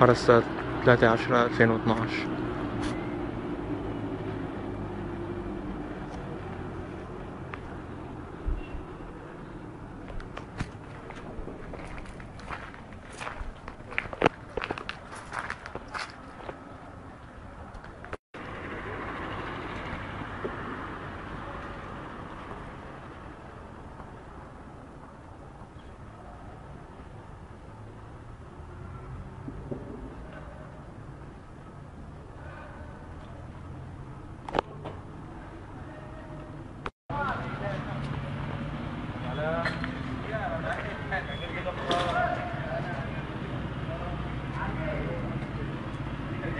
حرس 3 10 2012